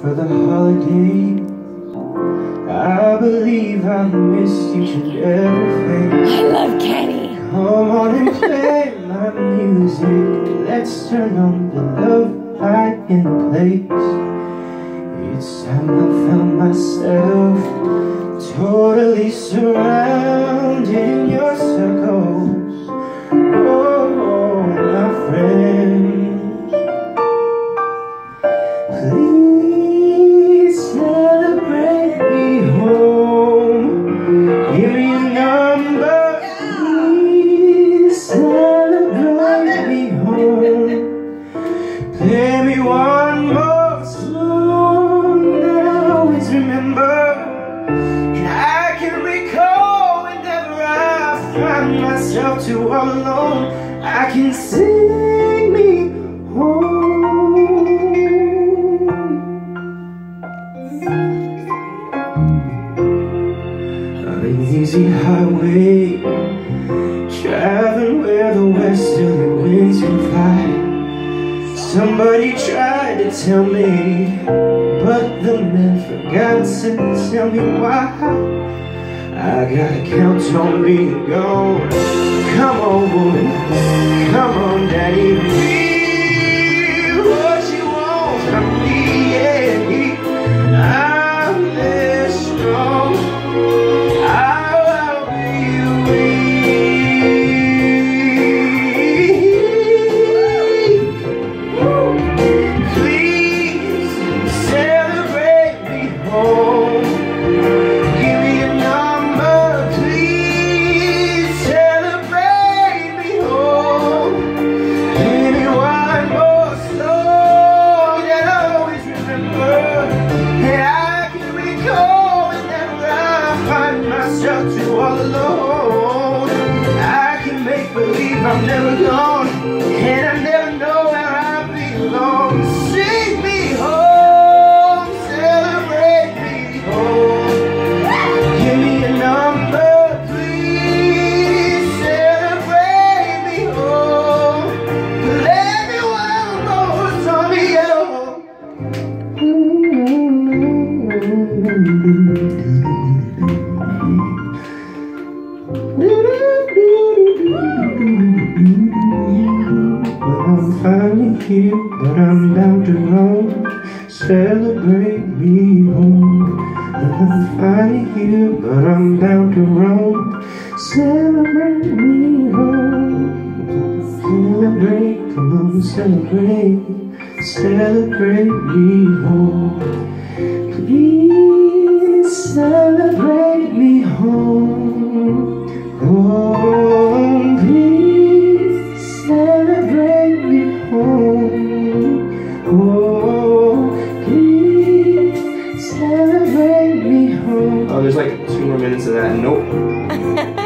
for the holiday. I believe I'll miss each and every face. I love Kenny. Come on and play my music. Let's turn on the love light in place. It's time I found myself totally surrounded in your circles. Oh, my friends, please Play me one more song that I always remember. And I can recall whenever I find myself too alone. I can sing me home. An easy highway, traveling where the fly. Somebody tried to tell me, but the man forgot to tell me why. I gotta count on being gone. Come on, woman, come on, daddy, be what you want from me. Yeah, I'm this strong. I'm never gone, and I never know where I belong. Me home, celebrate me home. Give me a number, please celebrate me home. Be home. I'm finally here, but I'm bound to roam. Celebrate me home. I'm finally here, but I'm bound to roam. Celebrate me home. Celebrate, come on, celebrate. Celebrate me home. Please celebrate There's like two more minutes of that. Nope.